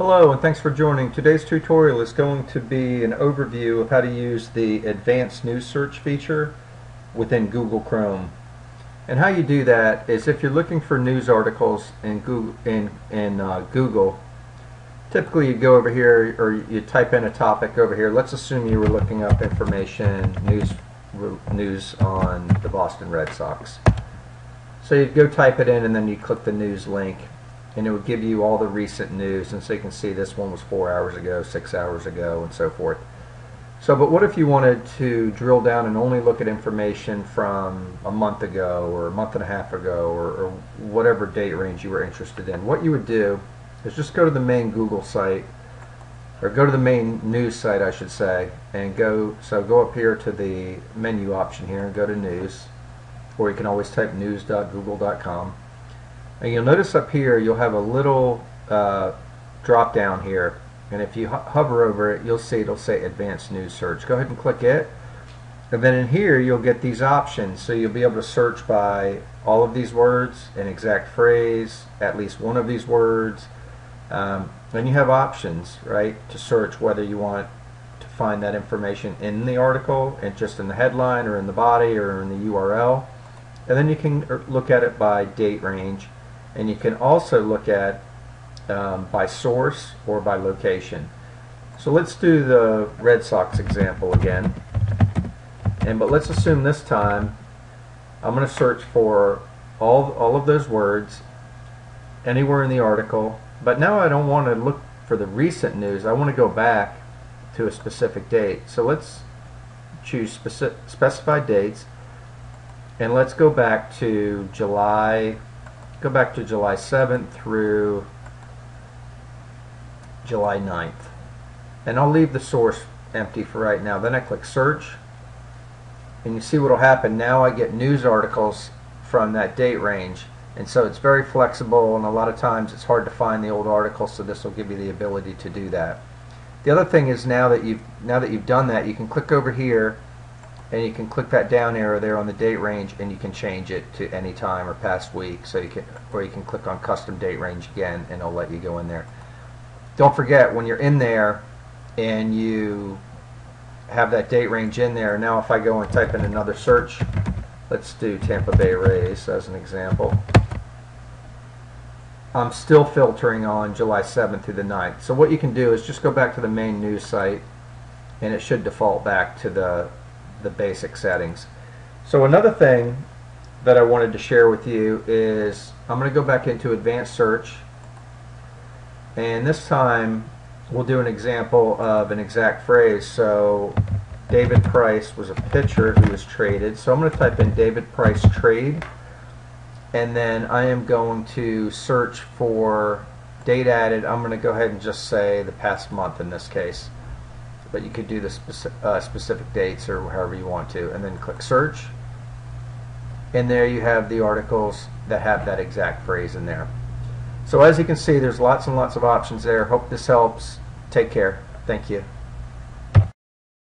Hello and thanks for joining. Today's tutorial is going to be an overview of how to use the advanced news search feature within Google Chrome. And how you do that is if you're looking for news articles in Google, in, in, uh, Google typically you go over here or you type in a topic over here. Let's assume you were looking up information, news, news on the Boston Red Sox. So you go type it in and then you click the news link and it would give you all the recent news and so you can see this one was four hours ago six hours ago and so forth. So but what if you wanted to drill down and only look at information from a month ago or a month and a half ago or, or whatever date range you were interested in? What you would do is just go to the main Google site or go to the main news site I should say and go so go up here to the menu option here and go to news or you can always type news.google.com and you'll notice up here you'll have a little uh, drop down here. And if you ho hover over it you'll see it'll say advanced news search. Go ahead and click it. And then in here you'll get these options. So you'll be able to search by all of these words an exact phrase at least one of these words. Um, then you have options right to search whether you want to find that information in the article and just in the headline or in the body or in the URL and then you can er, look at it by date range and you can also look at um, by source or by location. So let's do the Red Sox example again. And but let's assume this time I'm going to search for all all of those words anywhere in the article. But now I don't want to look for the recent news. I want to go back to a specific date. So let's choose specific, specified dates and let's go back to July go back to July 7th through July 9th. And I'll leave the source empty for right now. Then I click search and you see what will happen. Now I get news articles from that date range. And so it's very flexible and a lot of times it's hard to find the old articles so this will give you the ability to do that. The other thing is now that you've now that you've done that you can click over here and you can click that down arrow there on the date range and you can change it to any time or past week. So you can or you can click on custom date range again and it'll let you go in there. Don't forget when you're in there and you have that date range in there now if I go and type in another search let's do Tampa Bay Rays as an example. I'm still filtering on July 7th through the 9th so what you can do is just go back to the main news site and it should default back to the the basic settings. So another thing that I wanted to share with you is I'm going to go back into advanced search and this time we'll do an example of an exact phrase. So David Price was a pitcher who was traded. So I'm going to type in David Price trade and then I am going to search for date added. I'm going to go ahead and just say the past month in this case but you could do the uh, specific dates or however you want to and then click search. And there you have the articles that have that exact phrase in there. So as you can see there's lots and lots of options there. Hope this helps. Take care. Thank you